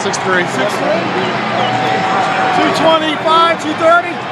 6'3". 6'3". 225, 230.